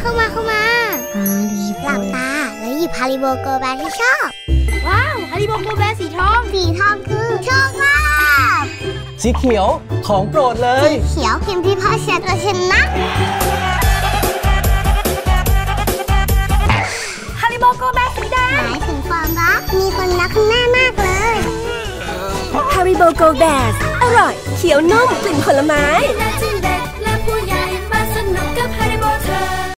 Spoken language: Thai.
เข้ามาเข้ามาฮาริโหลับตา แล้วหยิบฮาริโบโกแบที่ชอบ ว้าวฮาริโบโกแบสีทอง สีทองคือโชคลาภสีเขียวของโปรดเลย สีเขียวพิมพ์ที่พ่อเชียร์ตัวชนะฮาริโบโกแบร์สีแดหมายถึงความรัก มีคนรักข้าน่มากเลยฮาริโบโกแบสอร่อย เขียวนุ่มกลิ่นผลไม้